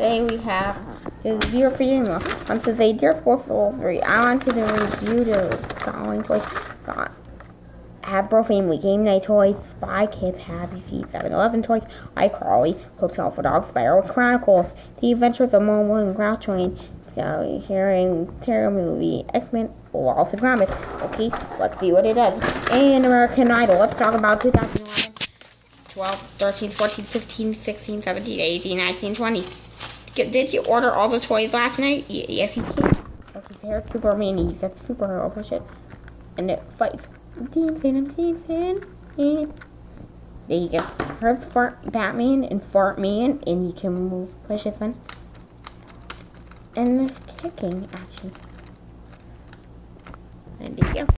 Today we have the Zero for You On today, Dear 443, I wanted to review the following toys. Got Hasbro Family Game Night Toys, Spy Kids, Happy Feet, 7-Eleven Toys, iCarly, Hotel for Dogs, Spiral Chronicles, The Adventures of Momo and Groucho, and here in Terror Movie, X-Men, Wallace and Gromit. Okay, let's see what it does. And American Idol, let's talk about 2011. 12, 13, 14, 15, 16, 17, 18, 19, 20. Did you order all the toys last night? Y yes, you can. Okay, there's Super Minis. That's superhero. Push it. And it fights. Dancing, I'm. And there you go. Here's Fart Batman and Fart Man. And you can move. Push this one. And there's kicking action.